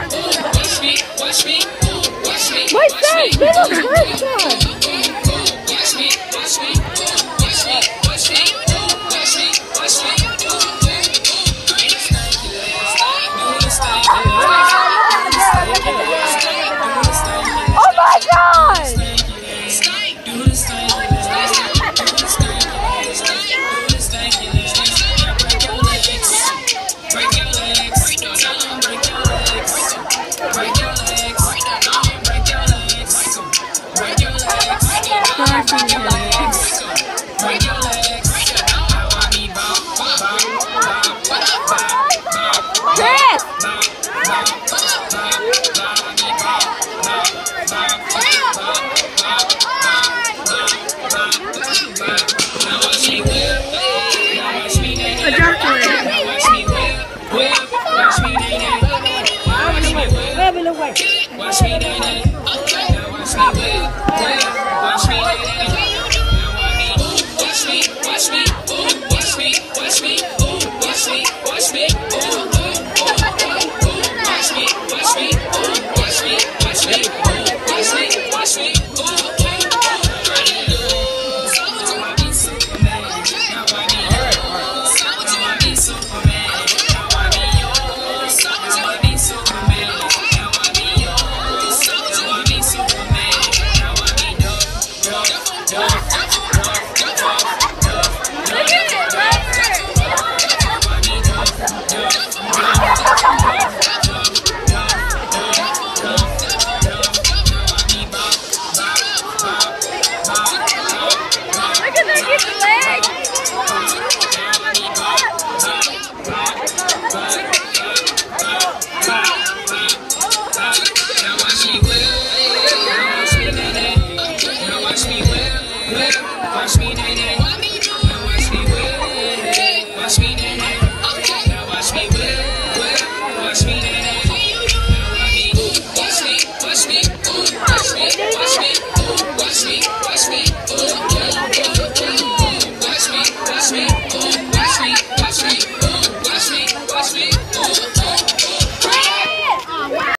Watch me, watch me, watch me. Watch me. Watch me, Nae Nae. Watch me, Nae Nae. Watch me, Nae Nae. Watch me whip, watch me whip.